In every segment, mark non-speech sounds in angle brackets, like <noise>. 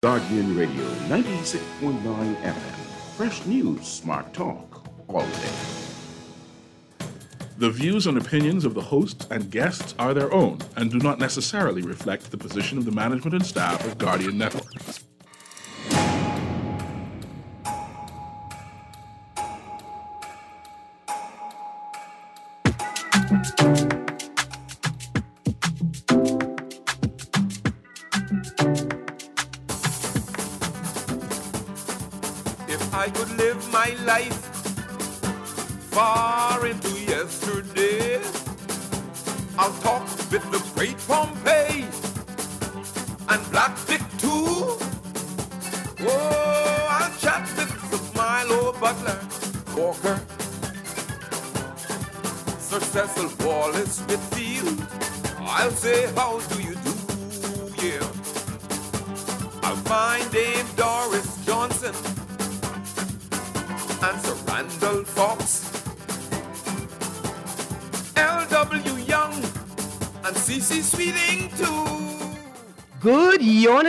Guardian Radio 96.9 FM. Fresh news, smart talk, all day. The views and opinions of the hosts and guests are their own and do not necessarily reflect the position of the management and staff of Guardian Network.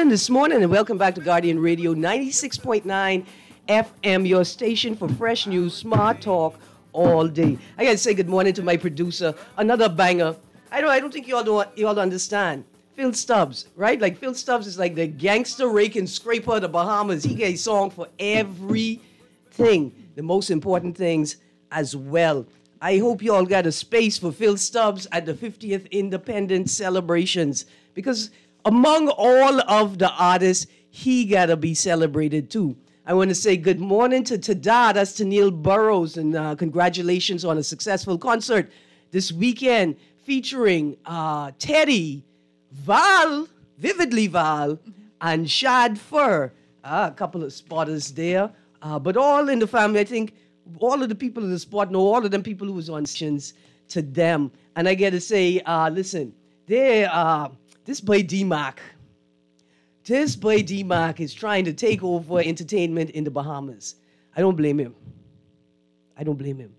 This morning, and welcome back to Guardian Radio 96.9 FM, your station for fresh news, smart talk all day. I gotta say good morning to my producer, another banger. I don't, I don't think you all don't, you all understand. Phil Stubbs, right? Like Phil Stubbs is like the gangster rake and scraper of the Bahamas. He got a song for everything, the most important things as well. I hope you all got a space for Phil Stubbs at the 50th Independence celebrations because among all of the artists, he gotta be celebrated too. I want to say good morning to Tada, that's to Neil Burrows, and uh, congratulations on a successful concert this weekend featuring uh, Teddy, Val, Vividly Val, and Shad Fur. Uh, a couple of spotters there, uh, but all in the family. I think all of the people in the spot know all of them people who was on sessions to them. And I got to say, uh, listen, they uh, this boy D-Mac, this boy D-Mac is trying to take over entertainment in the Bahamas. I don't blame him. I don't blame him.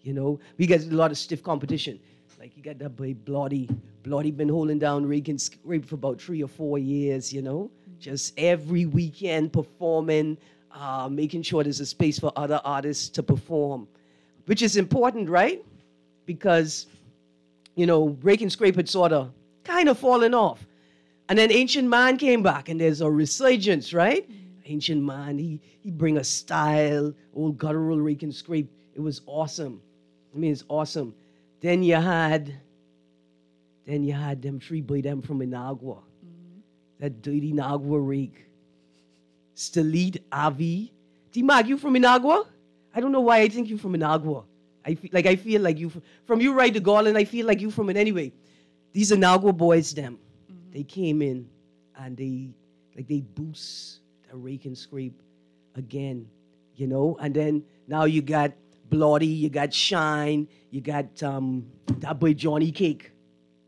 You know, we got a lot of stiff competition. Like you got that boy Bloody. Bloody been holding down rake and scrape for about three or four years, you know. Just every weekend performing, uh, making sure there's a space for other artists to perform. Which is important, right? Because, you know, Break and Scrape had sort of kind of fallen off. And then Ancient Man came back and there's a resurgence, right? Ancient Man, he he bring a style, old guttural rake and scrape. It was awesome. I mean, it's awesome. Then you had, then you had them three boy them from Inagua. That dirty Nagua rake. Stalit Avi. D-Mac, you from Inagua? I don't know why I think you from Inagua. I feel like I feel like you from you right to Garland. I feel like you from it anyway. These Inagua boys, them, they came in and they like they boost the rake and scrape again, you know. And then now you got Bloody, you got Shine, you got um, that boy Johnny Cake,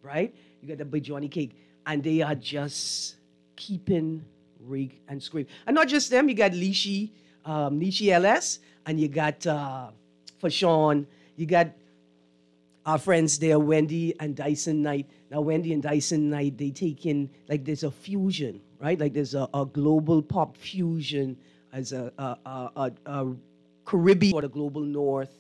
right? You got that boy Johnny Cake, and they are just keeping rake and scrape. And not just them, you got Lishi, um, Nishi LS, and you got uh, for Sean, you got our friends there, Wendy and Dyson Knight. Now, Wendy and Dyson Knight, they take in, like, there's a fusion, right? Like, there's a, a global pop fusion as a, a, a, Caribbean or the global north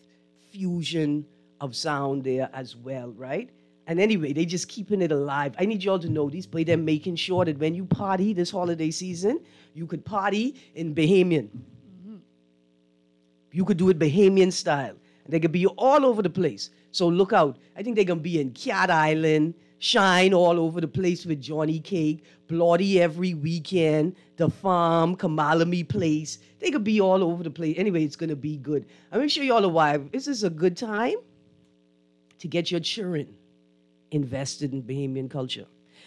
fusion of sound there as well, right? And anyway, they just keeping it alive. I need y'all to know these they're making sure that when you party this holiday season, you could party in Bahamian. You could do it Bahamian style. They could be all over the place. So look out. I think they're gonna be in Cat Island, Shine all over the place with Johnny Cake, Bloody every weekend, The Farm, Kamalami Place. They could be all over the place. Anyway, it's gonna be good. I'm gonna show you all a why. This is a good time to get your children invested in Bahamian culture.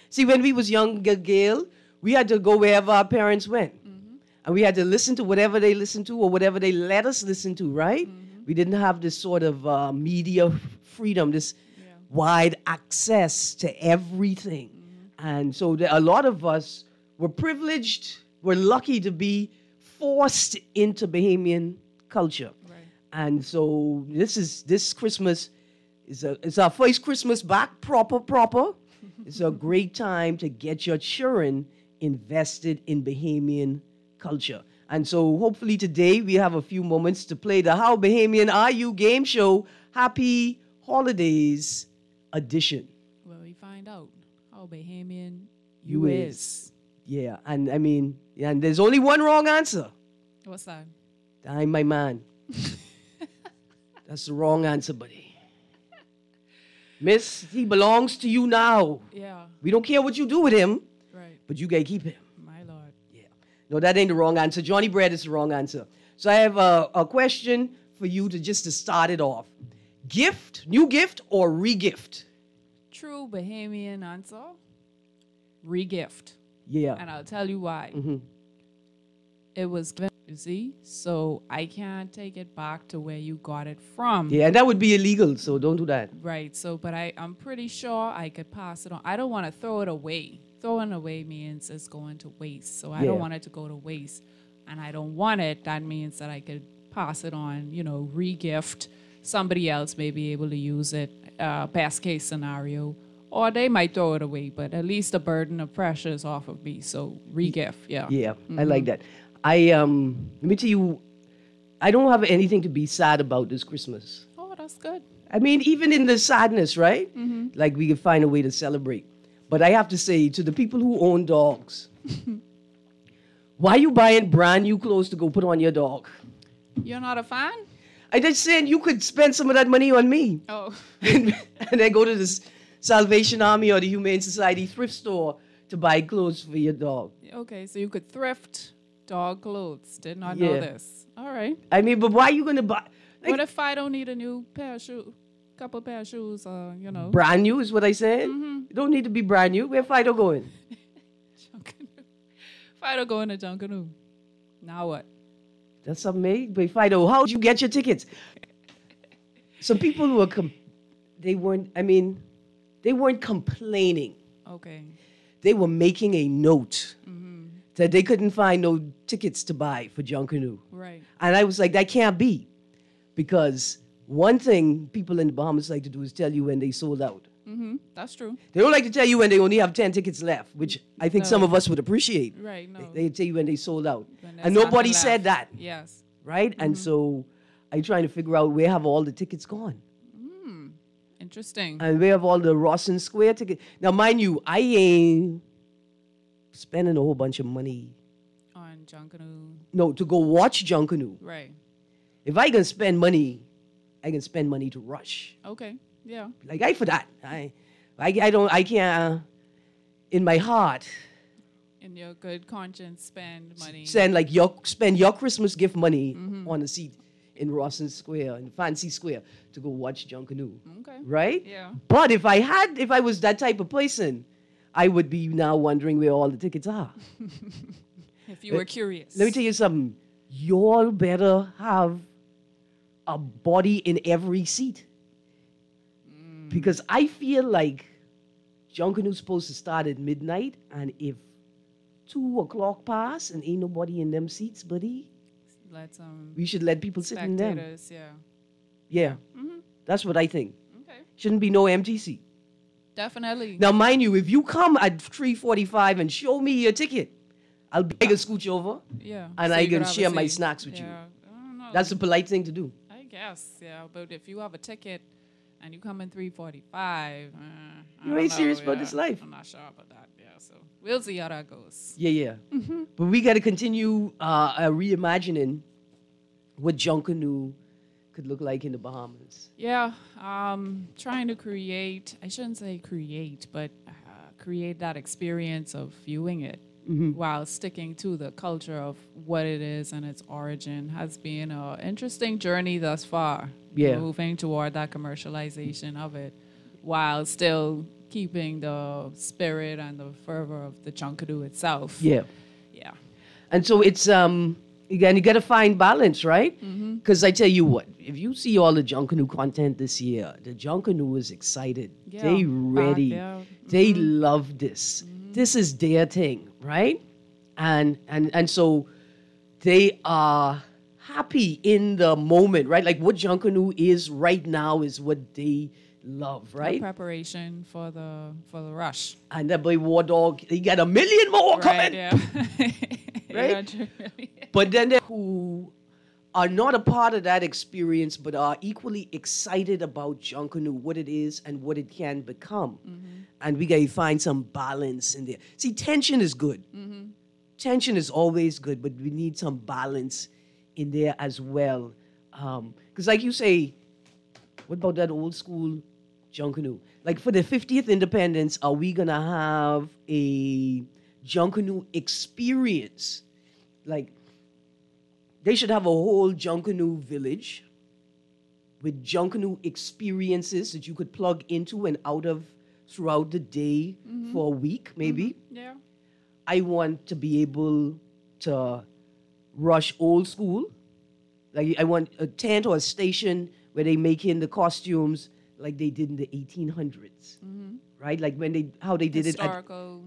See, when we was young, G- Gail, we had to go wherever our parents went. Mm-hmm. And we had to listen to whatever they listened to or whatever they let us listen to, right? Mm-hmm. We didn't have this sort of uh, media freedom, this wide access to everything. And so there, a lot of us were privileged, were lucky to be forced into Bahamian culture. And so this is this Christmas is a it's our first Christmas back proper proper. <laughs> it's a great time to get your children invested in Bahamian culture. And so hopefully today we have a few moments to play the How Bahamian Are You game show. Happy Holidays edition. Well, we find out how Bahamian You is. is. Yeah, and I mean, and there's only one wrong answer. What's that? I'm my man. <laughs> That's the wrong answer, buddy. Miss, he belongs to you now. Yeah, We don't care what you do with him, right. but you gotta keep him. No, that ain't the wrong answer. Johnny Bread is the wrong answer. So I have a, a question for you to just to start it off. Gift, new gift or regift? True Bahamian answer. Regift. Yeah. And I'll tell you why. Mm-hmm. It was given, you see, so I can't take it back to where you got it from. Yeah, and that would be illegal, so don't do that. Right. So, but I, I'm pretty sure I could pass it on. I don't want to throw it away. Throwing away means it's going to waste. So I Yeah. don't want it to go to waste. And I don't want it. That means that I could pass it on, you know, regift. Somebody else may be able to use it, uh, best case scenario. Or they might throw it away, but at least the burden of pressure is off of me. So regift, yeah. Yeah, I like that. I um let me tell you, I don't have anything to be sad about this Christmas. Oh, that's good. I mean, even in the sadness, right? Like we could find a way to celebrate. But I have to say to the people who own dogs, <laughs> why are you buying brand new clothes to go put on your dog? You're not a fan? I just saying you could spend some of that money on me Oh, <laughs> and, and then go to this Salvation Army or the Humane Society thrift store to buy clothes for your dog. okay. So you could thrift dog clothes. Did not know this. All right. I mean, but why are you gonna buy like, what if I don't need a new pair of shoes? Couple pair of shoes, uh, you know. brand new? Is what I said. It don't need to be brand new. Where Fido going? <laughs> Fido going to Junkanoo. Now what? That's something, mate. But Fido, how did you get your tickets? <laughs> Some people who were, com- they weren't. I mean, they weren't complaining. Okay. They were making a note that they couldn't find no tickets to buy for Junkanoo. Right. And I was like, that can't be. Because one thing people in the Bahamas like to do is tell you when they sold out. Mm-hmm. That's true. They don't like to tell you when they only have 10 tickets left, which I think some of us would appreciate. Right. No. They, they tell you when they sold out. And nobody said that. Yes. right? And so I'm trying to figure out where have all the tickets gone? Interesting. And where have all the Rawson Square tickets? Now, mind you, I ain't spending a whole bunch of money. On Junkanoo. No, to go watch Junkanoo. Right. If I can spend money, I can spend money to rush. Okay. Yeah. Like I for that. I, I, I don't. I can't. Uh, in my heart, In your good conscience, spend money. Spend like your spend your Christmas gift money on a seat in Rawson Square in Fancy Square to go watch Junkanoo. Okay. Right? Yeah. But if I had, if I was that type of person, I would be now wondering where all the tickets are. <laughs> If you were curious. Let me tell you something. Y'all better have a body in every seat. Because I feel like Junkanoo's supposed to start at midnight, and if two o'clock pass and ain't nobody in them seats, buddy, Let some we should let people sit in them. Yeah. Yeah. Mm-hmm. That's what I think. Okay. Shouldn't be no empty seat. Definitely. Now, mind you, if you come at 3.45 and show me your ticket, I'll beg a scooch over. Yeah. And so I can share my snacks with you. Yeah. Know. That's a polite thing to do. Guess, yeah. But if you have a ticket and you come in 345, uh, You ain't know, serious about this life. I'm not sure about that. Yeah. So we'll see how that goes. Yeah, yeah. Mm-hmm. But we got to continue uh, uh, reimagining what Junkanoo could look like in the Bahamas. Yeah. Um, trying to create, I shouldn't say create, but uh, create that experience of viewing it Mm-hmm. while sticking to the culture of what it is and its origin has been an interesting journey thus far. Yeah. Moving toward that commercialization of it while still keeping the spirit and the fervor of the Junkanoo itself. Yeah. Yeah. And so it's, um, again, you got to find balance, right? Mm-hmm. Because I tell you what, if you see all the Junkanoo content this year, the Junkanoo is excited. Yeah, they back ready. there. They love this. This is their thing, right? And and and so they are happy in the moment, right? Like what Junkanoo is right now is what they love, The right? preparation for the for the rush. And that boy War Dog, he got a million more coming. <laughs> Right, yeah. Right? <laughs> But then there who are not a part of that experience, but are equally excited about Junkanoo, what it is and what it can become. Mm-hmm. And we gotta find some balance in there. See, tension is good. Mm-hmm. Tension is always good, but we need some balance in there as well. Um, because, like you say, what about that old school Junkanoo? Like for the 50th independence, are we gonna have a Junkanoo experience? Like they should have a whole Junkanoo village with Junkanoo experiences that you could plug into and out of throughout the day mm-hmm. for a week, maybe. Mm-hmm. yeah. I want to be able to rush old school. Like I want a tent or a station where they make in the costumes like they did in the 1800s, mm-hmm. right? Like when they how they did it Historical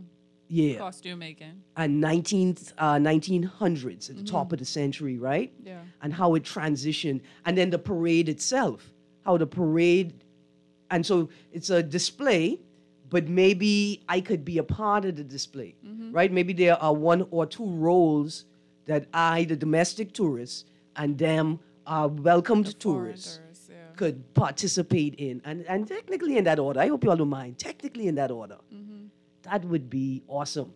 yeah, costume making. and 19th uh, 1900s at the top mm-hmm. of the century, right? Yeah. And how it transitioned, and then the parade itself, how the parade, and so it's a display, but maybe I could be a part of the display, mm-hmm. right? Maybe there are one or two roles that I, the domestic tourist, and them are welcomed tourists yeah. could participate in, and and technically in that order. I hope you all don't mind. Technically in that order, mm-hmm. That would be awesome.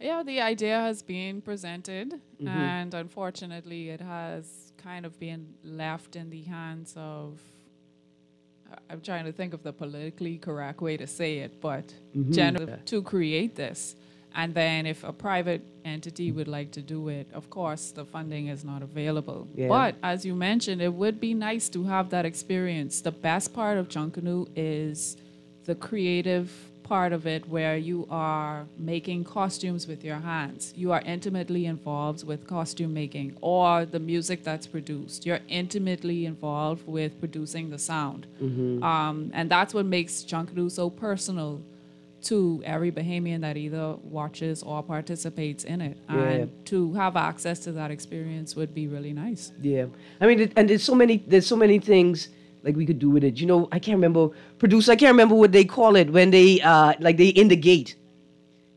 Yeah, the idea has been presented, mm-hmm. and unfortunately, it has kind of been left in the hands of. I'm trying to think of the politically correct way to say it, but mm-hmm. generally to create this. And then, if a private entity mm-hmm. would like to do it, of course, the funding is not available. Yeah. But as you mentioned, it would be nice to have that experience. The best part of Junkanoo is the creative part of it where you are making costumes with your hands. You are intimately involved with costume making or the music that's produced. You're intimately involved with producing the sound. Um, and that's what makes Junkanoo so personal to every Bahamian that either watches or participates in it. Yeah. And to have access to that experience would be really nice. Yeah, I mean, it, and there's so many, there's so many things like we could do with it. You know, I can't remember producer. I can't remember what they call it when they, uh, like they in the gate,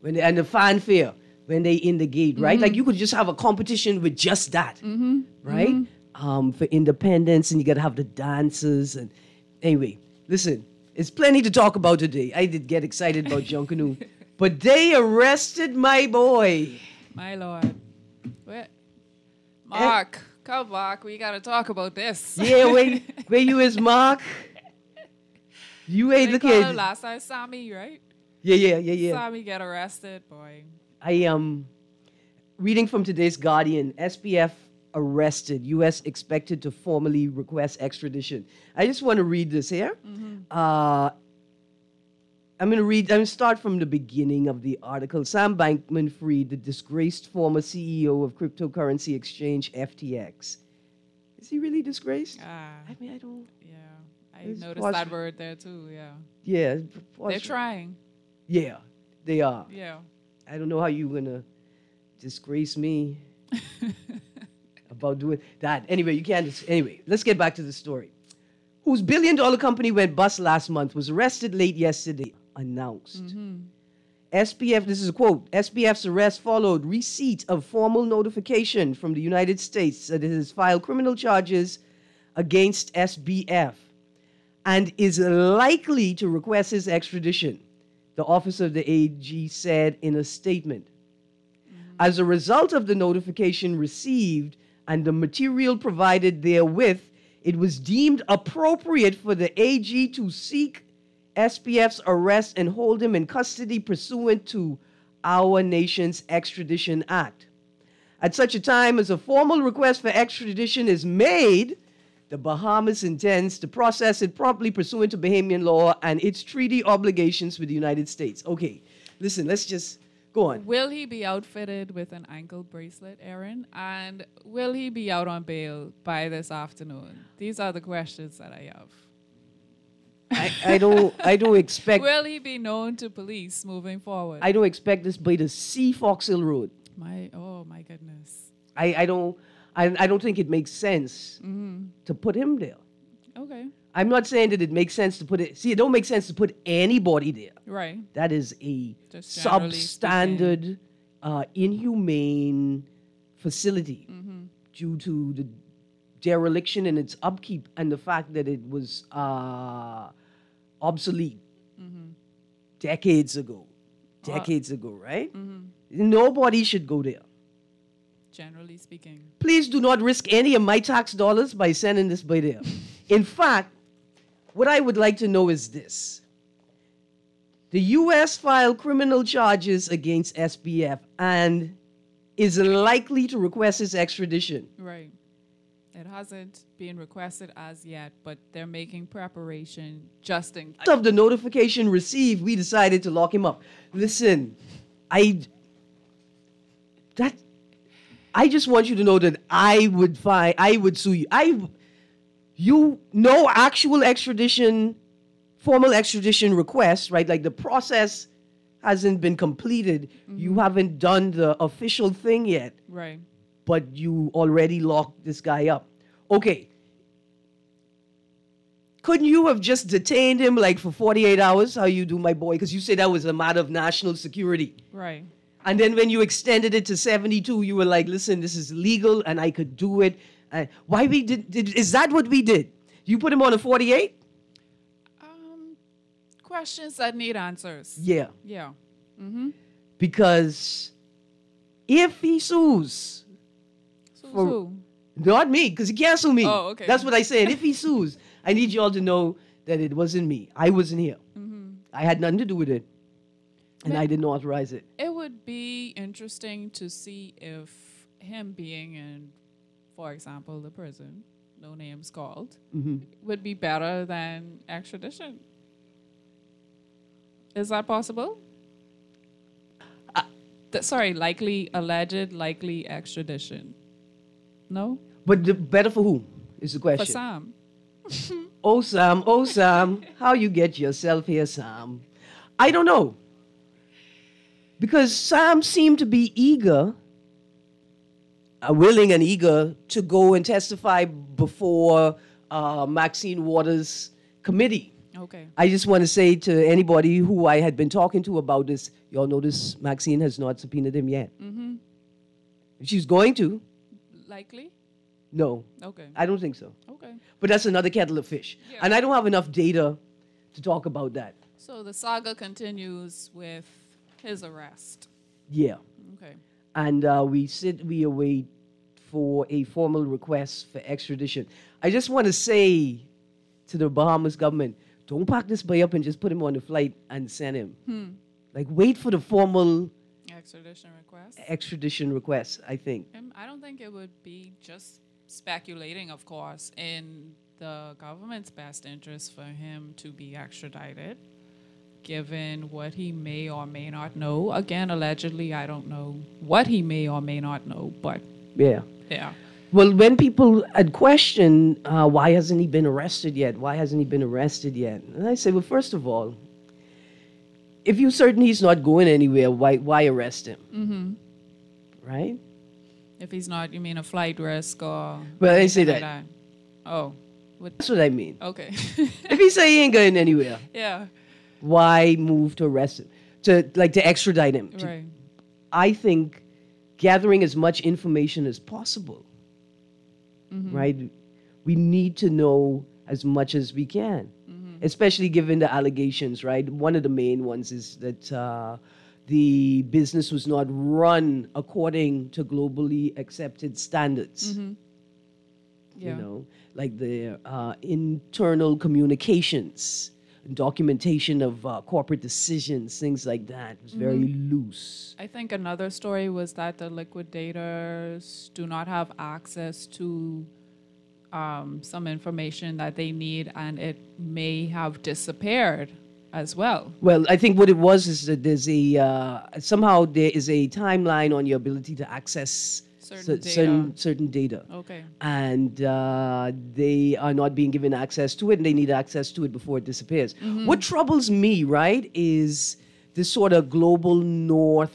when they, and the fanfare when they in the gate, right? Like you could just have a competition with just that, right? Um, for independence, and you gotta have the dances and anyway. Listen, it's plenty to talk about today. I did get excited about <laughs> Junkanoo, but they arrested my boy. My lord. Where? Mark, come back. We got to talk about this. Yeah, where, <laughs> where you is, Mark? You ain't They look call him at. last time Sammy, right? Yeah, yeah, yeah, yeah. Sammy get arrested, boy. I am um, reading from today's Guardian. SBF arrested. U.S. expected to formally request extradition. I just want to read this here. Uh, I'm going to read. I'm going to start from the beginning of the article. Sam Bankman-Fried, the disgraced former CEO of cryptocurrency exchange FTX. Is he really disgraced? Ah, I mean, I don't. yeah. I noticed pos- that word there too, yeah. Yeah. They're trying. Yeah, they are. Yeah. I don't know how you're gonna disgrace me <laughs> about doing that. Anyway, you can't. dis- Anyway, let's get back to the story. Whose billion dollar company went bust last month was arrested late yesterday, announced. Mm-hmm. SBF, this is a quote SBF's arrest followed receipt of formal notification from the United States that it has filed criminal charges against SBF and is likely to request his extradition, the office of the AG said in a statement. Mm-hmm. As a result of the notification received and the material provided therewith, it was deemed appropriate for the AG to seek SBF's arrest and hold him in custody pursuant to our nation's Extradition Act. At such a time as a formal request for extradition is made, the Bahamas intends to process it promptly pursuant to Bahamian law and its treaty obligations with the United States. Okay, listen, let's just go on. Will he be outfitted with an ankle bracelet, Erin? And will he be out on bail by this afternoon? These are the questions that I have. I, I don't I don't expect Will he be known to police moving forward? I don't expect this by the see Fox Hill Road. my oh my goodness. I, I don't I, I don't think it makes sense to put him there. Okay. I'm not saying that it makes sense to put it. See, it don't make sense to put anybody there. Right. That is a substandard, uh, inhumane facility Mm-hmm. due to the dereliction in its upkeep and the fact that it was uh, obsolete Mm-hmm. decades ago. Uh, Decades ago, right? mm-hmm. Nobody should go there. Generally speaking. Please do not risk any of my tax dollars by sending this by there. <laughs> In fact, what I would like to know is this. The U.S. filed criminal charges against SBF and is likely to request his extradition. Right. It hasn't been requested as yet, but they're making preparation just in case. Of the notification received, we decided to lock him up. Listen, I that I just want you to know that I would find I would sue you. I you no actual extradition, formal extradition request, right? Like the process hasn't been completed. You mm-hmm. haven't done the official thing yet, right. But you already locked this guy up. Okay. Couldn't you have just detained him like for 48 hours? How you do, my boy? Because you said that was a matter of national security. Right. And then when you extended it to 72, you were like, listen, this is legal and I could do it. Uh, why we did, did, is that what we did? You put him on a 48? Um, questions that need answers. Yeah. Yeah. Mm-hmm. Because if he sues, For- not me, because he can't sue me. Oh, okay. That's what I said. If he sues, I need y'all to know that it wasn't me. I wasn't here. Mm-hmm. I had nothing to do with it. And I didn't authorize it. it would be interesting to see if him being in, for example, the prison, no names called, mm-hmm. would be better than extradition. Is that possible? Uh, Th- sorry, likely, alleged, likely extradition. No? But the, better for whom is the question? For. Sam. <laughs> Oh, Sam, oh, Sam, how you get yourself here, Sam? I don't know. Because Sam seemed to be eager, uh, willing and eager to go and testify before uh, Maxine Waters' committee. Okay. I just want to say to anybody who I had been talking to about this, y'all notice Maxine has not subpoenaed him yet. Mm-hmm. She's going to. Likely? No, Okay. I don't think so. Okay. But that's another kettle of fish. Yeah. And I don't have enough data to talk about that. So the saga continues with his arrest. Yeah. Okay. And uh, we sit, we await for a formal request for extradition. I just want to say to the Bahamas government, don't pack this boy up and just put him on the flight and send him. Like, wait for the formal Extradition request. extradition request, I think. Um, I don't think it would be just speculating, of course, in the government's best interest for him to be extradited, given what he may or may not know. Again, allegedly, I don't know what he may or may not know, but Yeah. yeah. Well, when people had questioned, uh, why hasn't he been arrested yet? Why hasn't he been arrested yet? And I say, well, first of all, if you're certain he's not going anywhere, why, why arrest him? Mm-hmm. Right? If he's not, you mean a flight risk or. Well, I say anything that. Oh, what? That's what I mean. Okay. If he say he ain't going anywhere, <laughs> yeah. why move to arrest him? To like to extradite him? To- Right. I think gathering as much information as possible. Right? We need to know as much as we can, especially given the allegations. Right? One of the main ones is that uh, the business was not run according to globally accepted standards. Yeah. You know, like the uh, internal communications, documentation of uh, corporate decisions, things like that. It was very loose. I think another story was that the liquidators do not have access to um, some information that they need, and it may have disappeared as well. Well, I think what it was is that there's a uh, somehow there is a timeline on your ability to access Certain cer- data. certain certain data, Okay. and uh, they are not being given access to it, and they need access to it before it disappears. What troubles me, right, is this sort of global north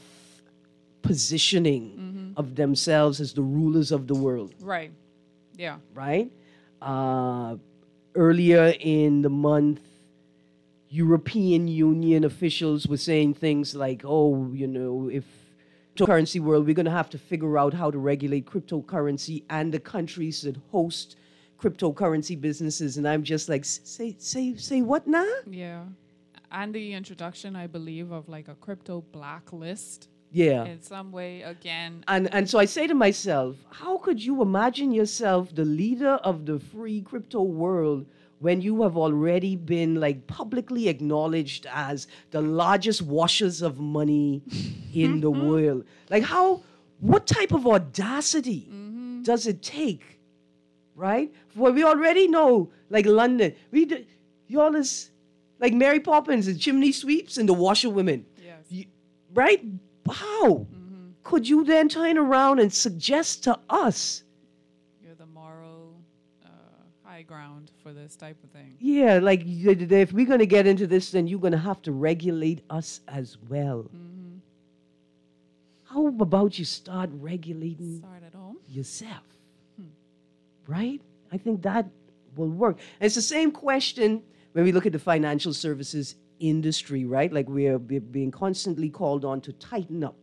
positioning of themselves as the rulers of the world Right. Yeah. right? Uh, earlier in the month, European Union officials were saying things like, oh, you know, if the cryptocurrency world, we're going to have to figure out how to regulate cryptocurrency and the countries that host cryptocurrency businesses. And I'm just like, say, say, say what now? Yeah. And the introduction, I believe, of like a crypto blacklist Yeah. in some way again. And, and so I say to myself, how could you imagine yourself the leader of the free crypto world when you have already been like publicly acknowledged as the largest washers of money <laughs> in the mm-hmm. world? Like how what type of audacity mm-hmm. does it take? Right? Well, we already know, like London, we d- y'all is like Mary Poppins and chimney sweeps and the washerwomen. Yes. You- right? How could you then turn around and suggest to us, You're the moral uh, high ground for this type of thing. yeah, like if we're going to get into this, then you're going to have to regulate us as well? How about you start regulating Start at home. yourself? Right? I think that will work. And it's the same question when we look at the financial services industry, right? Like we're, we're being constantly called on to tighten up,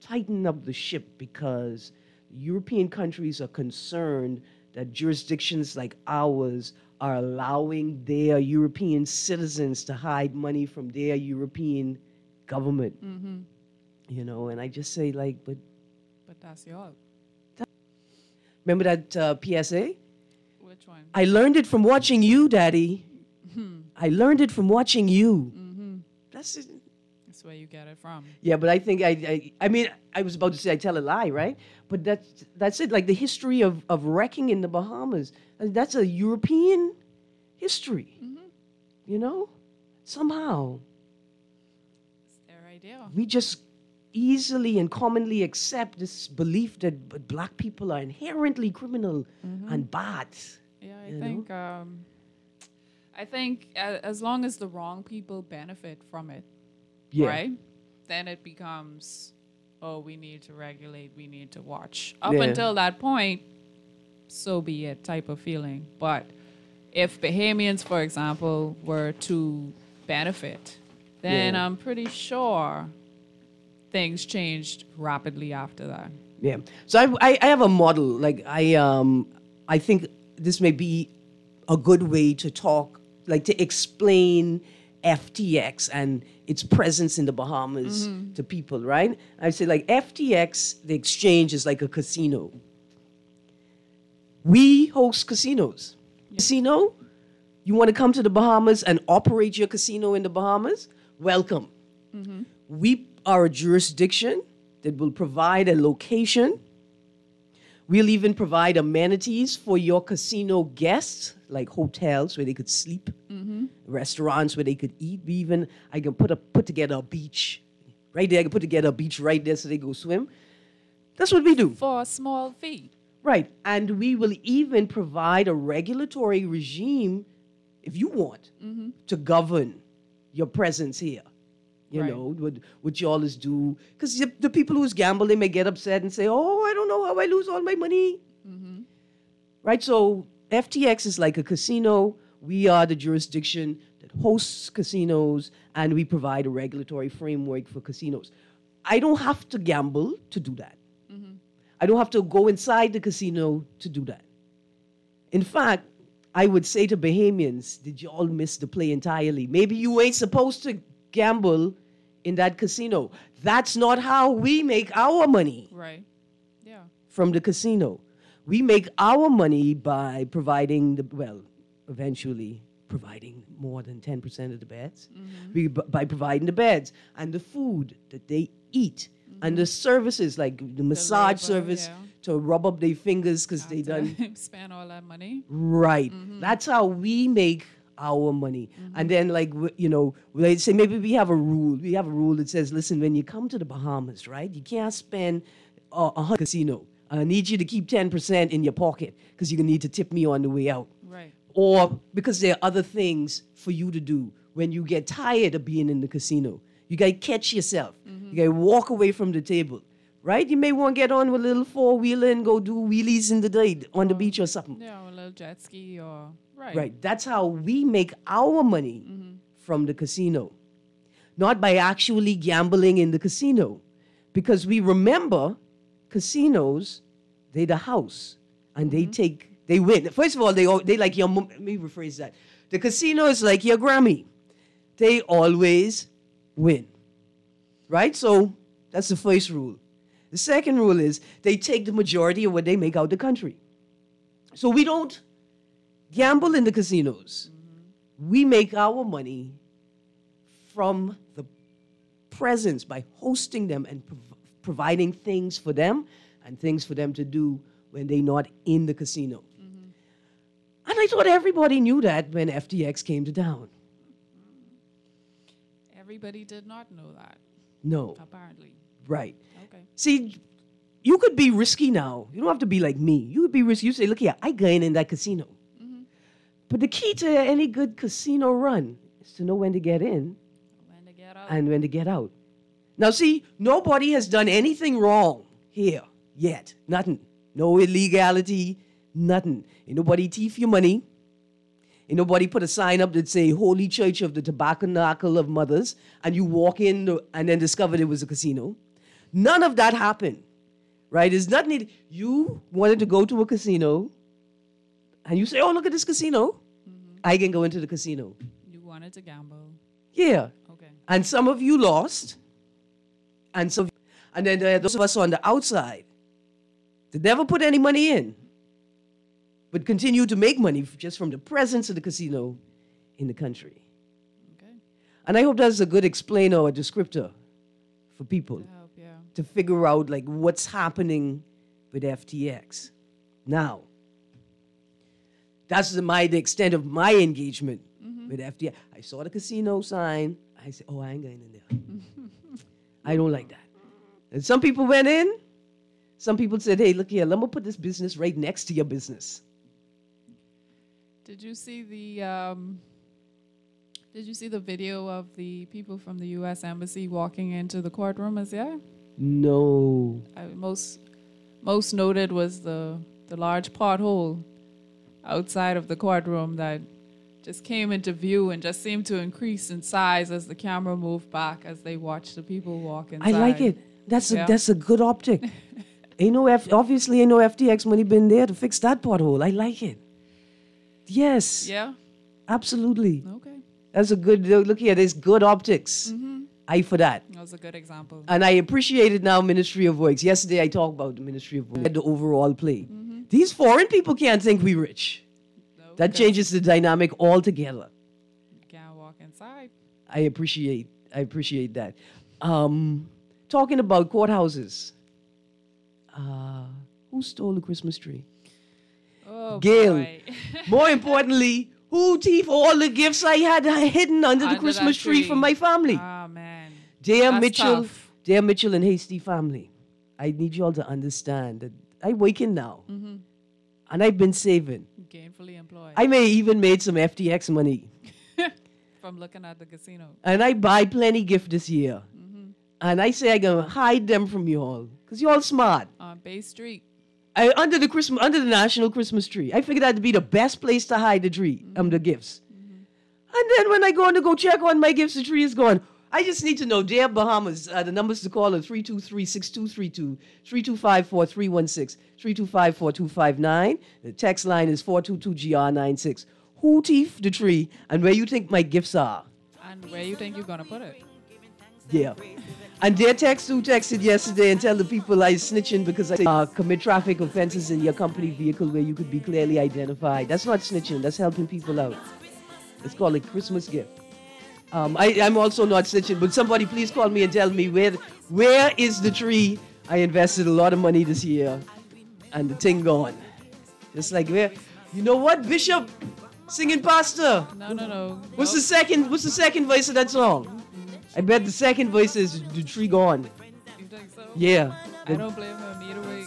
tighten up the ship because European countries are concerned that jurisdictions like ours are allowing their European citizens to hide money from their European government. You know, and I just say, like, but But that's y'all. remember that uh, PSA? Which one? I learned it from watching you, Daddy. I learned it from watching you. That's it. That's where you get it from. Yeah, but I think I, I, I mean, I was about to say I tell a lie, right? But that's that's it. Like the history of of wrecking in the Bahamas. uh, That's a European history. You know, somehow It's their idea. we just easily and commonly accept this belief that black people are inherently criminal and bad. Yeah, I think. Um, I think as long as the wrong people benefit from it, Yeah. right? Then it becomes, oh, we need to regulate, we need to watch. Up Yeah. until that point, so be it type of feeling. But if Bahamians, for example, were to benefit, then Yeah. I'm pretty sure things changed rapidly after that. Yeah. So I, I, I have a model. Like I um I think this may be a good way to talk, like to explain FTX and its presence in the Bahamas mm-hmm. to people, right? I say like FTX, the exchange is like a casino. We host casinos. Casino, you want to come to the Bahamas and operate your casino in the Bahamas? Welcome. Mm-hmm. We are a jurisdiction that will provide a location. We'll even provide amenities for your casino guests, like hotels where they could sleep, mm-hmm. restaurants where they could eat. We even I can put a put together a beach right there. I can put together a beach right there so they go swim. That's what we do. For a small fee. Right. And we will even provide a regulatory regime, if you want, mm-hmm. to govern your presence here. You Right. know, what, what you always do. Because the, the people who's gamble, they may get upset and say, oh, I don't know how I lose all my money. Mm-hmm. Right? So FTX is like a casino. We are the jurisdiction that hosts casinos, and we provide a regulatory framework for casinos. I don't have to gamble to do that. Mm-hmm. I don't have to go inside the casino to do that. In fact, I would say to Bahamians, did you all miss the play entirely? Maybe you ain't supposed to gamble in that casino. That's not how we make our money Right. Yeah. from the casino. We make our money by providing the, well, eventually providing more than 10% of the beds. Mm-hmm. We, by providing the beds and the food that they eat mm-hmm. and the services like the massage labor, service yeah. to rub up their fingers because they done <laughs> spend all that money. Right. Mm-hmm. That's how we make our money. And then, like, you know, they say maybe we have a rule. We have a rule that says, listen, when you come to the Bahamas, right, you can't spend uh, a hundred casino. I need you to keep 10% in your pocket because you're going to need to tip me on the way out. Right. Or because there are other things for you to do when you get tired of being in the casino. You got to catch yourself. You got to walk away from the table, right? You may want to get on with a little four wheeler and go do wheelies in the day on the beach or something. Yeah, or a little jet ski or right. Right. That's how we make our money mm-hmm. from the casino, not by actually gambling in the casino. Because we remember casinos, they the house and they mm-hmm. take, they win. First of all, they, they like your, let me rephrase that. The casino is like your Grammy. They always win. Right? So that's the first rule. The second rule is they take the majority of what they make out the country. So we don't gamble in the casinos. We make our money from the presence by hosting them and prov- providing things for them and things for them to do when they're not in the casino. And I thought everybody knew that when FTX came to town. Everybody did not know that, No, apparently. right. Okay. See, you could be risky now. You don't have to be like me. You could be risky. You say, look here, I going in that casino. But the key to any good casino run is to know when to get in When to get out. and when to get out. Now, see, nobody has done anything wrong here yet. Nothing. No illegality, nothing. Ain't nobody thief your money. Ain't nobody put a sign up that say Holy Church of the Tabernacle of Mothers, and you walk in and then discovered it was a casino. None of that happened, right? There's nothing. You wanted to go to a casino, and you say, "Oh, look at this casino. Mm-hmm. I can go into the casino." you wanted to gamble. Yeah, Okay. and some of you lost, and some, and then there are those of us on the outside that never put any money in, but continue to make money just from the presence of the casino in the country. Okay. And I hope that's a good explainer or descriptor for people To help, yeah. to figure out like what's happening with FTX. Now, that's the, my the extent of my engagement with FTX. I saw the casino sign. I said, "Oh, I ain't going in there. <laughs> I don't like that." And some people went in. Some people said, "Hey, look here. Let me put this business right next to your business." Did you see the um, Did you see the video of the people from the U.S. Embassy walking into the courtroom as yet? No. I, most most noted was the the large pothole outside of the courtroom that just came into view and just seemed to increase in size as the camera moved back as they watched the people walk inside. I like it. That's a, that's a good optic. <laughs> ain't no F, obviously ain't no FTX money been there to fix that pothole. I like it. Yes, Yeah. absolutely. Okay. That's a good look here. There's good optics. Mm-hmm. I for that. That was a good example. And I appreciate it now, Ministry of Works. Yesterday I talked about the Ministry of Works, the overall play. Mm-hmm. These foreign people can't think we rich. No, That changes the dynamic altogether. You can't walk inside. I appreciate I appreciate that. Um, talking about courthouses. Uh, who stole the Christmas tree? Oh, Gail. <laughs> More importantly, who thief all the gifts I had hidden under the Under that Christmas tree. from my family? Ah, man. Dear That's Mitchell, tough. dear Mitchell and Hasty family, I need you all to understand that I waking now, Mm-hmm. and I've been saving. Gainfully employed. I may even made some FTX money, <laughs> from looking at the casino. and I buy plenty gift this year. Mm-hmm. And I say I gonna hide them from you all, cause you all smart. On Bay Street. I, under the Christmas, under the national Christmas tree, I figured that'd be the best place to hide the tree, um, the gifts. And then when I go on to go check on my gifts, the tree is gone. I just need to know, dear Bahamas, uh, the numbers to call are 323-6232, 325-4316, 325-4259. The text line is 422-GR96. Who teeth the tree and where you think my gifts are? And where you think you're going to put it? Yeah. And dear text who texted yesterday and tell the people I snitching because I uh, commit traffic offenses in your company vehicle where you could be clearly identified. That's not snitching. That's helping people out. It's called a Christmas gift. Um, I, I'm also not snitching, but somebody please call me and tell me where where is the tree? I invested a lot of money this year, and the thing gone. Just like where, you know what, Bishop, singing pastor. No, no, no. What's the second? What's the second voice of that song? I bet the second voice is the tree gone. You think so? Yeah. I don't blame him either way.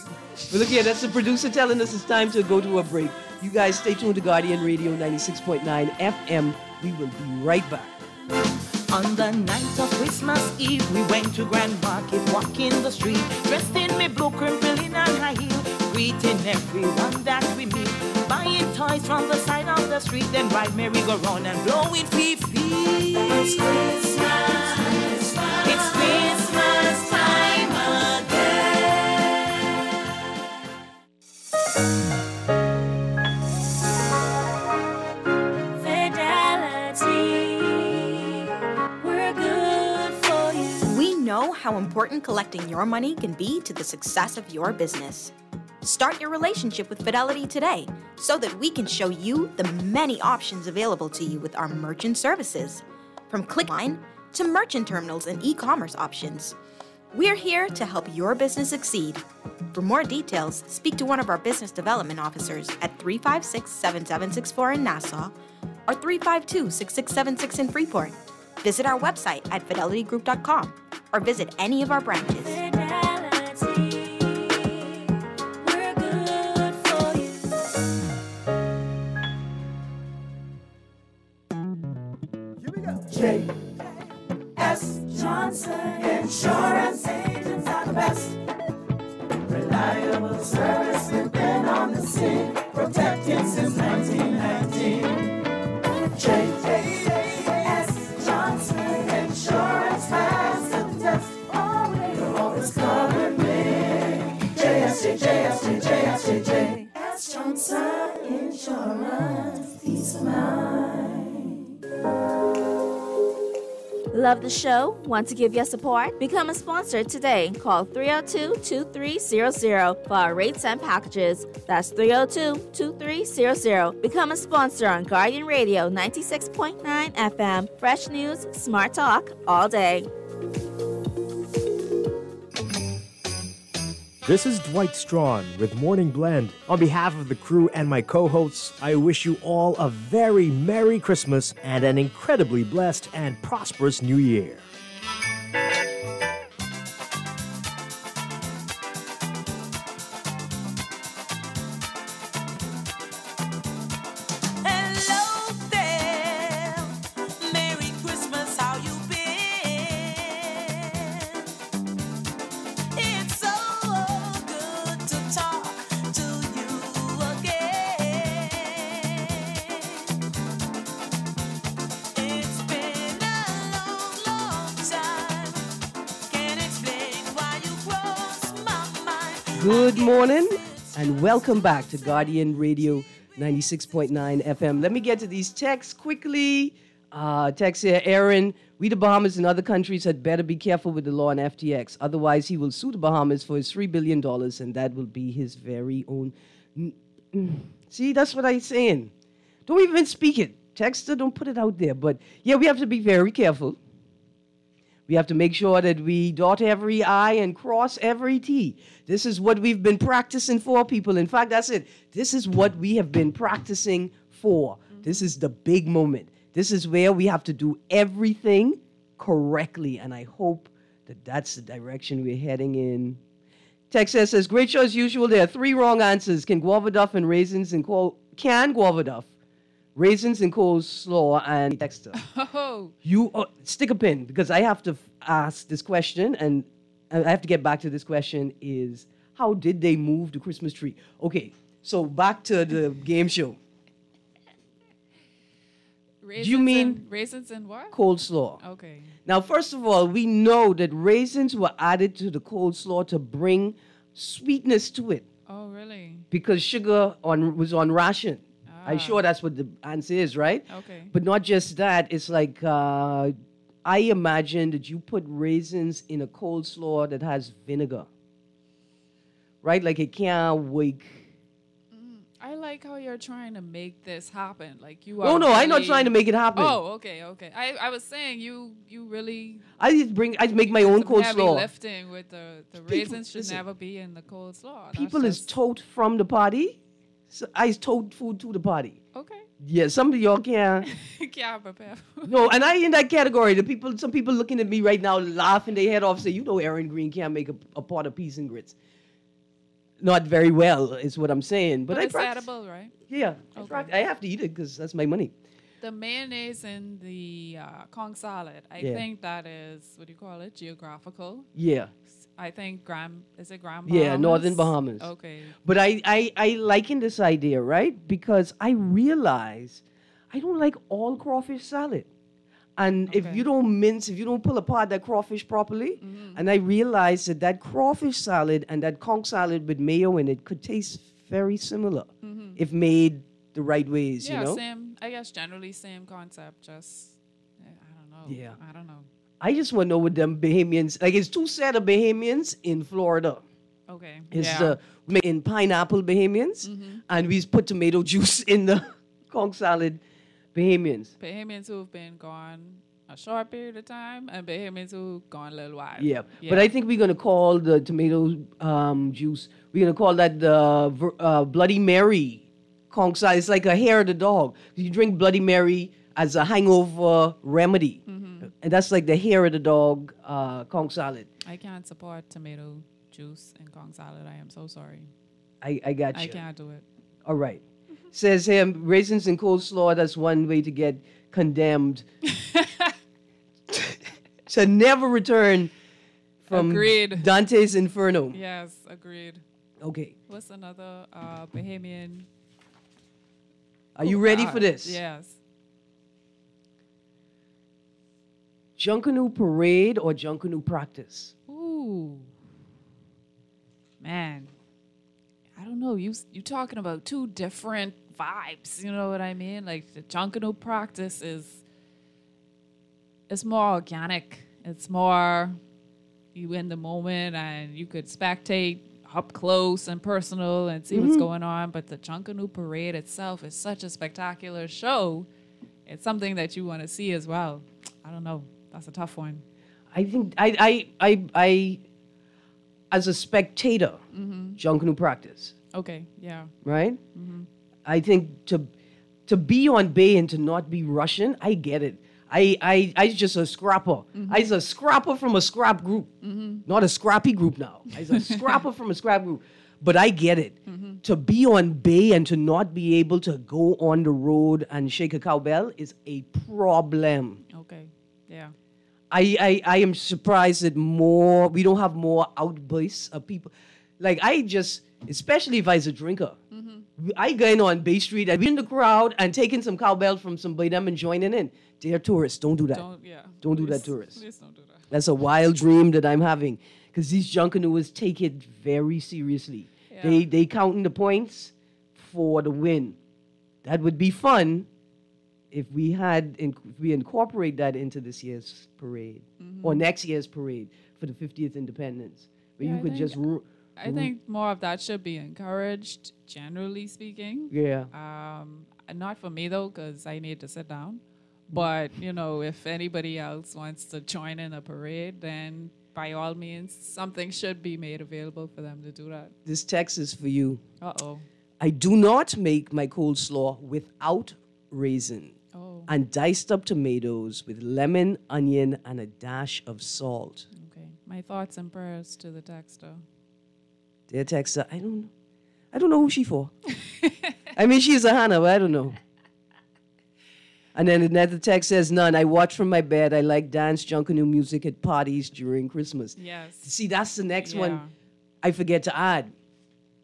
But look here, that's the producer telling us it's time to go to a break. You guys stay tuned to Guardian Radio 96.9 FM. We will be right back. On the night of Christmas Eve, we went to Grand Market, walking the street, dressed in me blue crimpling and high heel, greeting everyone that we meet, buying toys from the side of the street, then ride merry-go-round and blowing fee-fee. It's Christmas, how important collecting your money can be to the success of your business. Start your relationship with Fidelity today so that we can show you the many options available to you with our merchant services, from ClickLine to merchant terminals and e commerce options. We're here to help your business succeed. For more details, speak to one of our business development officers at 356 7764 in Nassau or 352 6676 in Freeport. Visit our website at fidelitygroup.com or visit any of our branches. Love the show? Want to give your support? Become a sponsor today. Call 302 2300 for our rates and packages. That's 302 2300. Become a sponsor on Guardian Radio 96.9 FM. Fresh news, smart talk, all day. This is Dwight Strachan with Morning Blend. On behalf of the crew and my co hosts, I wish you all a very Merry Christmas and an incredibly blessed and prosperous New Year. Welcome back to Guardian Radio 96.9 FM. Let me get to these texts quickly. Uh, text here, Erin. We, the Bahamas and other countries, had better be careful with the law on FTX. Otherwise, he will sue the Bahamas for his $3 billion, and that will be his very own. Mm. See, that's what I'm saying. Don't even speak it. Texter, don't put it out there. But yeah, we have to be very careful. We have to make sure that we dot every I and cross every T. This is what we've been practicing for, people. In fact, that's it. This is what we have been practicing for. This is the big moment. This is where we have to do everything correctly. And I hope that that's the direction we're heading in. Texter says, great show as usual. There are three wrong answers. Can guava duff and raisins and cold, can guava duff, raisins and coleslaw and texture. <laughs> Oh, You uh, stick a pin because I have to f- ask this question, and I have to get back to this question: Is how did they move the Christmas tree? Okay, so back to the game show. raisins mean- and, raisins and what? Coleslaw. Okay. Now, first of all, we know that raisins were added to the coleslaw to bring sweetness to it Oh, really? because sugar on was on ration. I'm sure that's what the answer is, right? Okay. But not just that. It's like uh, I imagine that you put raisins in a coleslaw that has vinegar, right? Like it can't wake. I like how you're trying to make this happen. Like you are. No, no, I'm not trying to make it happen. Oh, okay, okay. I, I was saying you you really I just bring. I make my own heavy coleslaw. lifting with the the raisins should listen. never be in the coleslaw. People is just- tote from the party. So I tote food to the party. okay. Yeah, some of y'all can't. <laughs> Can't prepare. <laughs> No, and I in that category. The people, some people looking at me right now, laughing their head off, say, "You know, Erin Greene can't make a, a pot of peas and grits." Not very well, is what I'm saying. But, But I it's practice. edible, right? Yeah, I, Okay. prac- I have to eat it because that's my money. The mayonnaise in the uh, conch salad, I Yeah. think that is, what do you call it, geographical. Yeah. I think Gram, is it Gram Yeah, Northern Bahamas. Okay. But I, I, I liken this idea, right? Because I realize I don't like all crawfish salad. And if you don't mince, if you don't pull apart that crawfish properly, Mm-hmm. and I realized that that crawfish salad and that conch salad with mayo in it could taste very similar if made the right ways, Mm-hmm. yeah, you know? same, I guess generally same concept, just, eh, I don't know. Yeah. I don't know. I just want to know what them Bahamians, like it's two set of Bahamians in Florida. Okay. It's yeah. Mm-hmm. uh, ma- in pineapple Bahamians, and we put tomato <laughs> juice in the conch salad Bahamians. Bahamians who've been gone a short period of time and Bahamians who've gone a little while. Yeah. But I think we're going to call the tomato um, juice, we're going to call that the uh, Bloody Mary conch salad. It's like a hair of the dog. You drink Bloody Mary as a hangover remedy. And that's like the hair of the dog uh, conch salad. I can't support tomato juice and conch salad. I am so sorry. I, I got you. I can't do it. All right. Says him, raisins and coleslaw, that's one way to get condemned. <laughs> to never return from Agreed. Dante's Inferno. Yes, agreed. Okay. What's another uh, Bahamian? Are you ready uh, for this? Yes. Junkanoo parade or Junkanoo practice? Ooh. Man. I don't know. You you talking about two different vibes. You know what I mean? Like the Junkanoo practice is it's more organic. It's more you in the moment and you could spectate up close and personal and see what's mm-hmm. going on. But the Junkanoo parade itself is such a spectacular show. It's something that you want to see as well. I don't know. That's a tough one. I think I I I, I as a spectator, Mm-hmm. Practice, Okay. Yeah. right? Mm-hmm. I think to to be on bay and to not be rushing, I get it. I I I just a scrapper. Mm-hmm. I was a scrapper from a scrap group, mm-hmm. not a scrappy group now. I was a scrapper from a scrap group. But I get it. To be on bay and to not be able to go on the road and shake a cowbell is a problem. Okay. Yeah. I, I, I am surprised that more we don't have more outbursts of people. Like I just, especially if I was a drinker, I going on Bay Street and be in the crowd and taking some cowbell from somebody them and joining in. They're tourists. Don't do that. Don't yeah. Don't do that, tourists. Please don't do that. That's a wild dream that I'm having because these junkanooers take it very seriously. They Yeah. they counting the points for the win. That would be fun if we had in, if we incorporate that into this year's parade or next year's parade for the 50th Independence, where Mm-hmm. Yeah, you I could just ru- I think more of that should be encouraged, generally speaking. yeah. Um, not for me though, because I need to sit down. But you know, if anybody else wants to join in a parade, then by all means, something should be made available for them to do that. This text is for you. Uh oh. I do not make my coleslaw without raisin Oh. and diced up tomatoes with lemon, onion, and a dash of salt. Okay. My thoughts and prayers to the texter. Dear texter, I don't, I don't know who she for. <laughs> I mean, she's a Hannah, but I don't know. And then another text says, "None. I watch from my bed. I like dance junkanoo music at parties during Christmas." Yes. See, that's the next Yeah. one I forget to add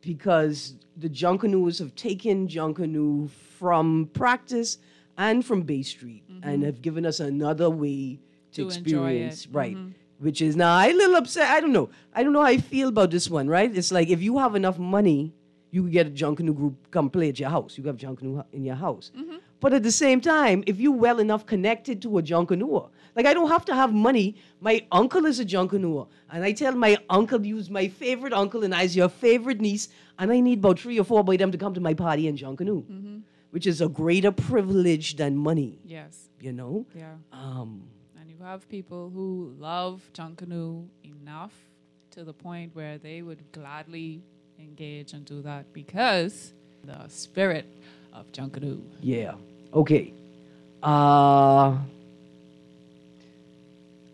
because the Junkanoos have taken Junkanoo from practice and from Bay Street and mm-hmm. have given us another way to, Mm-hmm. To experience, right? Mm-hmm. Which is now I a little upset. I don't know. I don't know how I feel about this one, right? It's like if you have enough money, you could get a Junkanoo group come play at your house. You have Junkanoo in your house. Mm-hmm. But at the same time, if you're well enough connected to a Junkanoo, like I don't have to have money. My uncle is a Junkanoo, and I tell my uncle, use my favorite uncle, and I's your favorite niece, and I need about three or four by them to come to my party in Junkanoo, which is a greater privilege than money, Yes. you know? Yeah. Um, And you have people who love Junkanoo enough to the point where they would gladly engage and do that because the spirit of Junkanoo. yeah. Okay. Uh,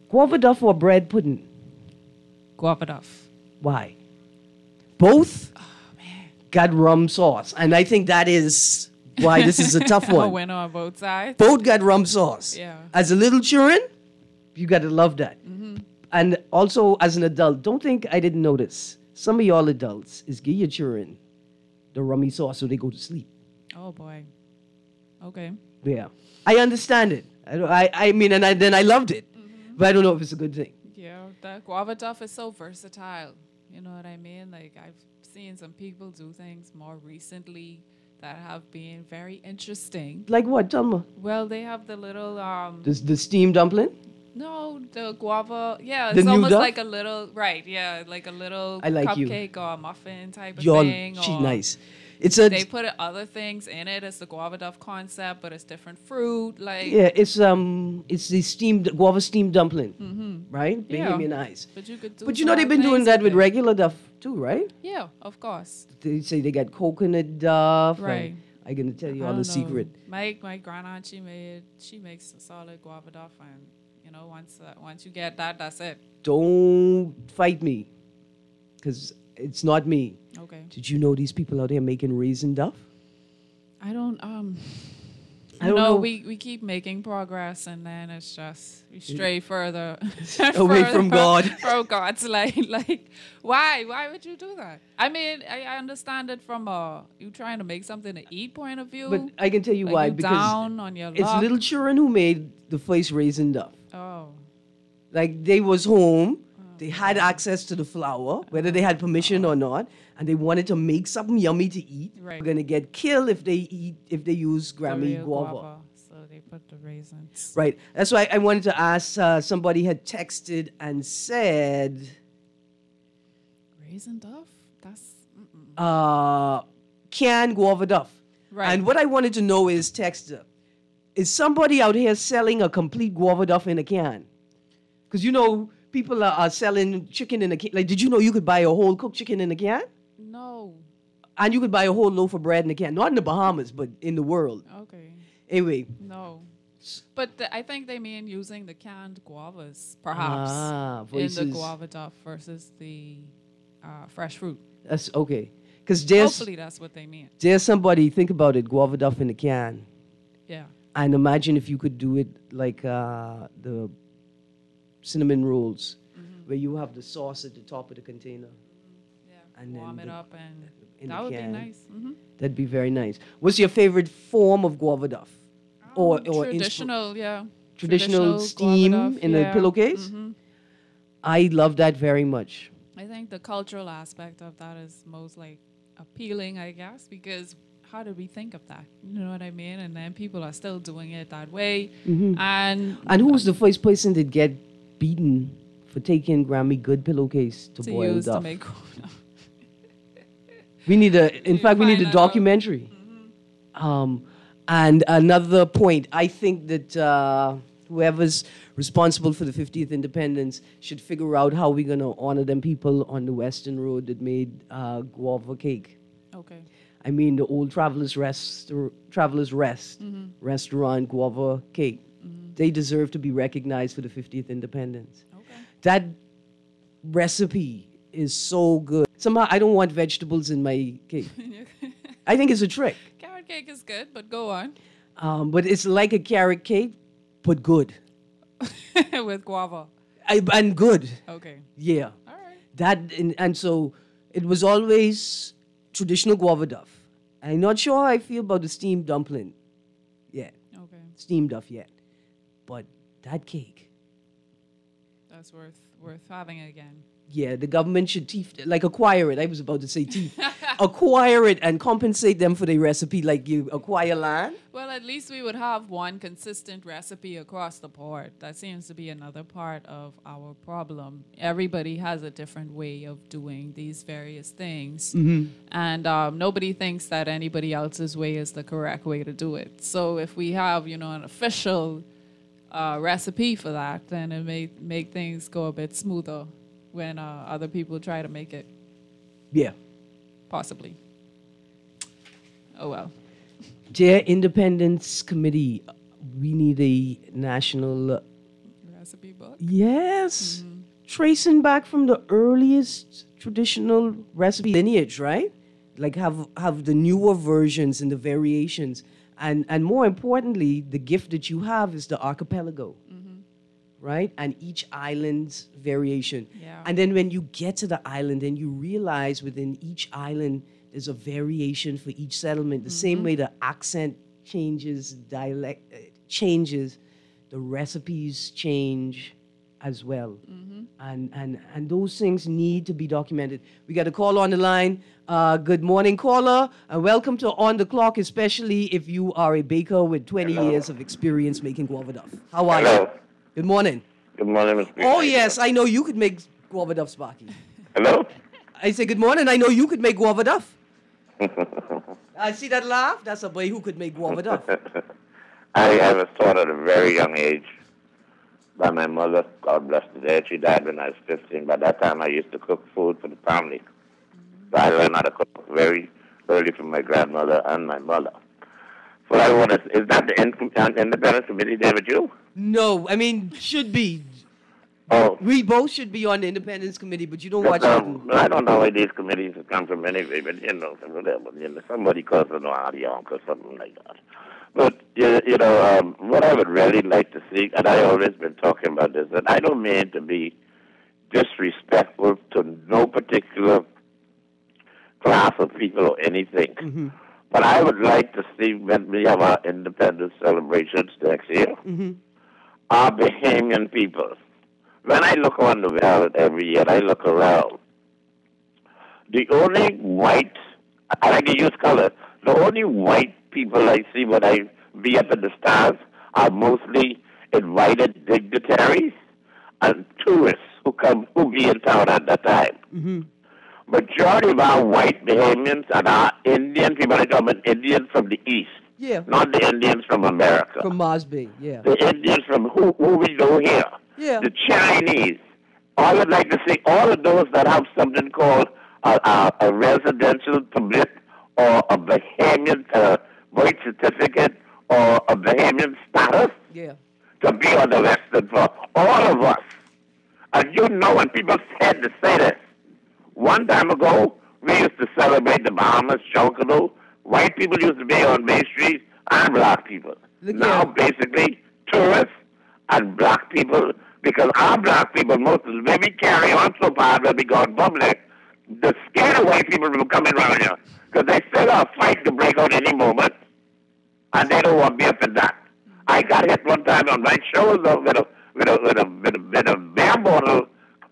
guava duff or bread pudding? Guava duff. Why? Both oh, got rum sauce, and I think that is why this is a <laughs> tough A one. winner on both sides. Both got rum sauce. Yeah. As a little children, you got to love that. Mm-hmm. And also as an adult, don't think I didn't notice. Some of y'all adults is give your children the rummy sauce so they go to sleep. Oh boy. Okay. Yeah. I understand it. I, don't- I, I mean, and I, then I loved it. Mm-hmm. But I don't know if it's a good thing. Yeah, the guava duff is so versatile. You know what I mean? Like I've seen some people do things more recently that have been very interesting. Like what? Tell me. Well, they have the little um The, the steamed dumpling? no, the guava. Yeah, The it's almost duff? like a little right, yeah, like a little I like you. cupcake or a muffin type of thing. she or nice. It's a, They put other things in it. It's the guava duff concept, but it's different fruit. Like yeah, it's um, it's the steamed guava steamed dumpling, right? Mm-hmm. Yeah. Bahamian eyes. But you could do But you know they've been doing that with it. regular duff too, right? Yeah, of course. They say they got coconut duff. Right. I'm gonna tell you all the know. secret. My my grand aunt she made she makes a solid guava duff, and you know once uh, once you get that, that's it. Don't fight me, because it's not me. Okay. Did you know these people out there making raisin duff? I don't um. I don't know, know. we we keep making progress, and then it's just we stray further <laughs> Away from God. <laughs> From God's light, <laughs> like why why would you do that? I mean, I, I understand it from a you trying to make something to eat point of view. But I can tell you like why because down on your it's luck. little children who made the first raisin duff. Oh, Like they was home, they had access to the flour, whether they had permission or not, and they wanted to make something yummy to eat. Right. They're gonna get killed if they eat if they use Grammy real guava. So they put the raisins. Right. That's why I wanted to ask. Uh, somebody had texted and said, Raisin duff? That's mm-mm. uh, "Can guava duff." Right. And what I wanted to know is, texter, is somebody out here selling a complete guava duff in a can? Because you know people are, are selling chicken in a can. Like, did you know you could buy a whole cooked chicken in a can? no. And you could buy a whole loaf of bread in a can. Not in the Bahamas, but in the world. Okay. Anyway. No. But the, I think they mean using the canned guavas, perhaps, Ah, in the guava duff versus the uh, fresh fruit. That's okay. Because there's, Hopefully, that's what they mean. there's somebody, think about it, guava duff in a can. Yeah. And imagine if you could do it like uh, the cinnamon rolls, Mm-hmm. where you have the sauce at the top of the container. Yeah. And then Warm it the- up, and that would can. be nice. hmm That'd be very nice. What's your favorite form of guava duff? or or insp- traditional, yeah. traditional, guava steam duff, in yeah. a pillowcase? Mhm. I love that very much. I think the cultural aspect of that is most like appealing, I guess, because how did we think of that? You know what I mean? And then people are still doing it that way. Mm-hmm. And And who was the first person to get beaten for taking Grammy good pillowcase to, to boil use to duff? make <laughs> We need a, in You fact, we need a documentary. Um, and another point, I think that uh, whoever's responsible for the 50th independence should figure out how we're going to honor them people on the Western Road that made uh, guava cake. Okay. I mean, the old Travelers Rest, Travelers Rest Mm-hmm. restaurant guava cake. They deserve to be recognized for the 50th independence. Okay. That recipe is so good. Somehow, I don't want vegetables in my <laughs> cake. I think it's a trick. Carrot cake is good, but go on Um, but it's like a carrot cake, but good. <laughs> with guava. I, and good. Okay. Yeah. All right. That and, and so it was always traditional guava duff. I'm not sure how I feel about the steamed dumpling yet. Okay. Steamed duff yet. But that cake. That's worth worth having again. Yeah, the government should teeth like acquire it. I was about to say teeth. <laughs> acquire it and compensate them for the recipe like you acquire land. Well, at least we would have one consistent recipe across the board. That seems to be another part of our problem. Everybody has a different way of doing these various things, and um, nobody thinks that anybody else's way is the correct way to do it. So if we have, you know, an official uh, recipe for that, then it may make things go a bit smoother when uh, other people try to make it, Yeah. possibly. Oh well. Dear Independence Committee, we need a national uh, Recipe book. Yes. Tracing back from the earliest traditional recipe lineage, right? like have have the newer versions and the variations, and and more importantly, the gift that you have is the archipelago, right? And each island's variation. Yeah. And then when you get to the island, and you realize within each island there's a variation for each settlement. The same way the accent changes, dialect uh, changes, the recipes change as well. And, and, and those things need to be documented. We got a call on the line. Uh, good morning, caller, and welcome to On the Clock, especially if you are a baker with 20 years of experience making guava duff. How are you? Hello. Good morning. Good morning, Mr. Oh, yes, I know you could make guava duff, Sparky. Hello? I say, good morning, I know you could make guava duff. <laughs> I see that laugh? That's a boy who could make guava duff. <laughs> I was taught at a very young age by my mother. God bless the dead. She died when I was 15. By that time, I used to cook food for the family. So I learned how to cook very early from my grandmother and my mother. So I want to, is that the in- uh, Independence Committee with you? No, I mean, should be. Oh, We both should be on the Independence Committee, but you don't watch um, I don't know where these committees have come from anyway, but you know. Somebody calls it an audience or something like that. But you, you know, um, what I would really like to see, and I always been talking about this, and I don't mean to be disrespectful to no particular class of people or anything. But I would like to see when we have our independence celebrations next year, our Bahamian people. When I look on the ballot every year, I look around. The only white, I like to use color, the only white people I see when I be up in the stars are mostly invited dignitaries and tourists who come, who be in town at that time. Majority of our white Bahamians and our Indian people, I talk about Indians from the East, Yeah, not the Indians from America from Mars Bay. Yeah. the Indians from who, who we know here, Yeah. the Chinese. I would like to see all of those that have something called a, a, a residential permit or a Bahamian uh, birth certificate or a Bahamian status Yeah. to be on the Western for uh, all of us. And you know when people said to say this, one time ago, we used to celebrate the Bahamas, Chocolo. White people used to be on Main Street and black people. Look now, here. basically, tourists and black people, because our black people, most of them, we carry on so bad when we go in public, the scared white people from coming around here. Because they still have a fight to break out any moment and they don't want me up in that. I got hit one time on my shoulder with a with a with a with a, with a beer bottle.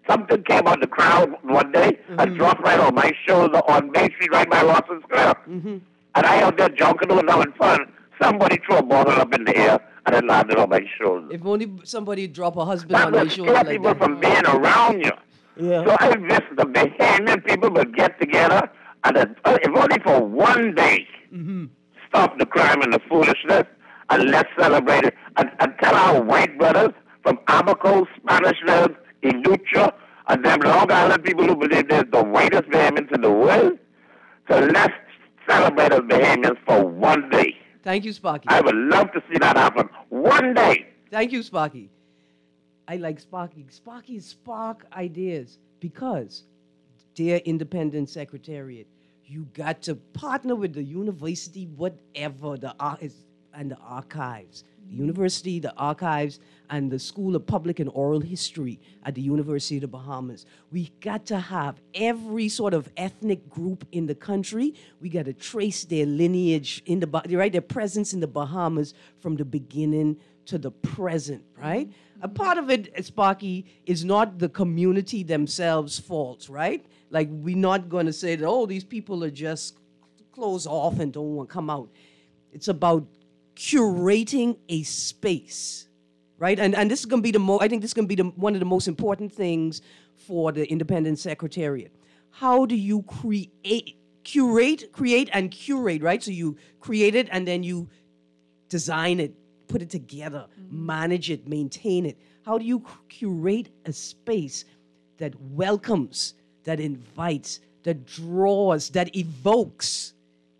Something came out the crowd one day and dropped right on my shoulder on Main Street, right by Rawson Square. And I out there joking and having fun. Somebody threw a bottle up in the air and it landed on my shoulder. If only somebody drop a husband That on will shoulder scare like people that. from being around you. Yeah. So I wish the Bahamian people would get together and uh, if only for one day, stop the crime and the foolishness and let's celebrate it and, and tell our white brothers from Abaco, Spanish Love, Eleuthera, and them Long Island people who believe they're the whitest Bahamians in the world. So let's celebrate as Bahamians for one day. Thank you, Sparky. I would love to see that happen. One day. Thank you, Sparky. I like Sparky. Sparky spark ideas because, dear Independent Secretariat, you got to partner with the university, whatever the ar- is, and the archives. The university, the archives, and the School of Public and Oral History at the University of the Bahamas. We got to have every sort of ethnic group in the country. We got to trace their lineage in the right, their presence in the Bahamas from the beginning to the present, right? A part of it, Sparky, is not the community themselves' faults, right? Like we're not going to say that oh these people are just closed off and don't want to come out. It's about curating a space, right? And and this is going to be the mo- I think this is going to be the, one of the most important things for the independent secretariat. How do you create, curate, create, and curate, right? So you create it and then you design it, put it together, mm-hmm. manage it, maintain it. How do you curate a space that welcomes, that invites, that draws, that evokes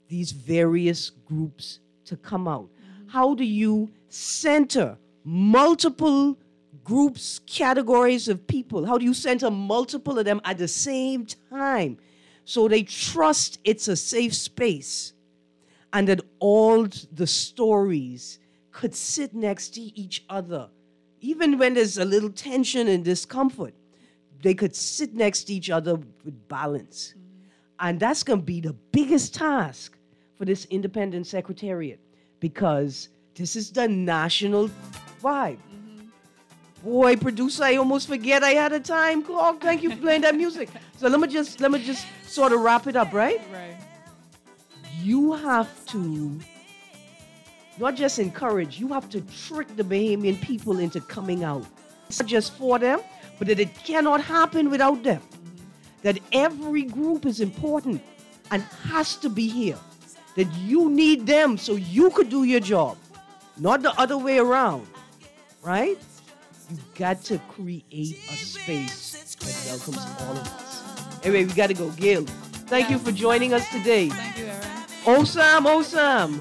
these various groups to come out? How do you center multiple groups, categories of people? How do you center multiple of them at the same time So they trust it's a safe space and that all the stories could sit next to each other. Even when there's a little tension and discomfort, they could sit next to each other with balance. And that's going to be the biggest task for this independent secretariat because this is the national vibe. Boy, producer, I almost forget I had a time clock. Thank you for playing that music. So let me just let me just sort of wrap it up, right? Right. You have to not just encourage, you have to trick the Bahamian people into coming out. It's not just for them, but that it cannot happen without them. That every group is important and has to be here. That you need them so you could do your job, not the other way around, right? You got to create a space that welcomes all of us. Anyway, we got to go. Gail, thank you for joining us today. Thank you, Erin. Oh, Sam, oh, Sam.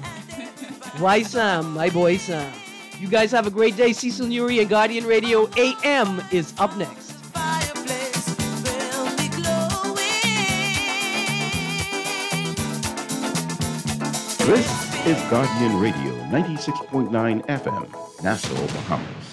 Why, Sam? My boy, Sam. You guys have a great day. Cecil Nuri and Guardian Radio AM is up next. This is Guardian Radio 96.9 FM, Nassau, Bahamas.